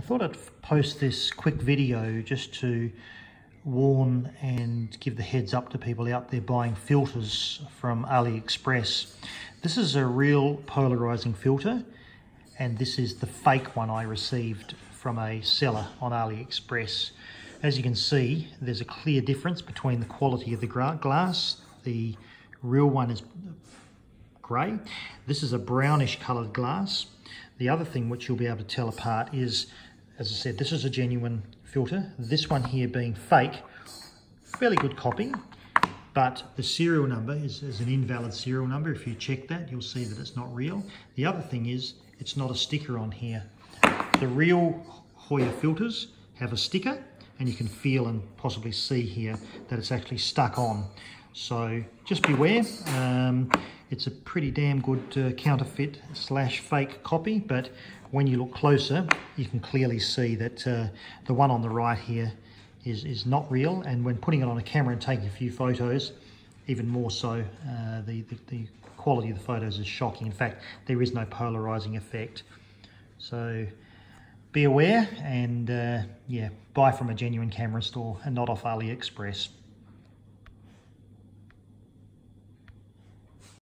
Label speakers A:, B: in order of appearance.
A: I thought I'd post this quick video just to warn and give the heads up to people out there buying filters from AliExpress. This is a real polarizing filter and this is the fake one I received from a seller on AliExpress. As you can see, there's a clear difference between the quality of the glass. The real one is grey. This is a brownish coloured glass. The other thing which you'll be able to tell apart is, as I said, this is a genuine filter. This one here being fake, fairly good copy, but the serial number is, is, an invalid serial number. If you check that, you'll see that it's not real. The other thing is, it's not a sticker on here. The real Hoya filters have a sticker, and you can feel and possibly see here that it's actually stuck on. So just beware. Um, it's a pretty damn good uh, counterfeit slash fake copy, but when you look closer, you can clearly see that uh, the one on the right here is, is not real. And when putting it on a camera and taking a few photos, even more so, uh, the, the, the quality of the photos is shocking. In fact, there is no polarizing effect. So be aware and uh, yeah, buy from a genuine camera store and not off AliExpress.